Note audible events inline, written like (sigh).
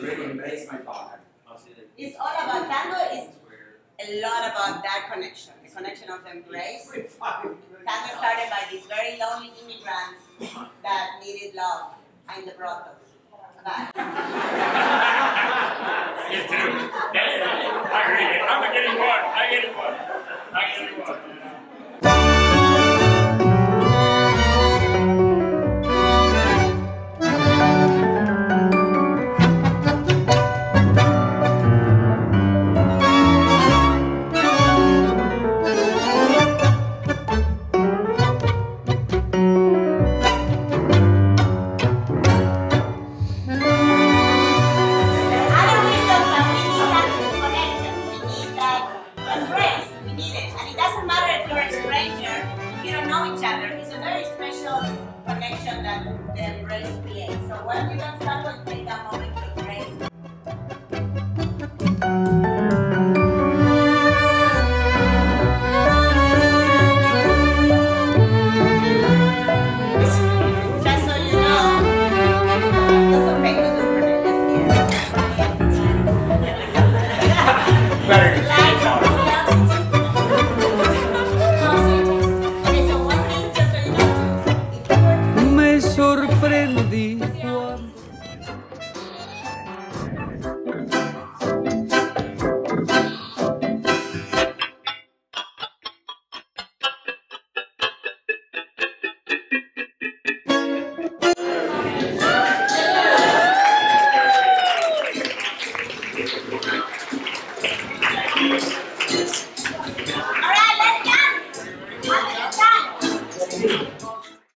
really embrace my partner. It's all about tango. Is a lot about that connection, the connection of embrace. Tango started by these very lonely immigrants that needed love in the brothels. Bye. You too. Yeah, (laughs) yeah, I. I'm getting one. I'm getting one. I'm getting one. Need it. And it doesn't matter if you're a stranger, if you don't know each other. It's a very special connection that the embrace creates. So when we don't All right,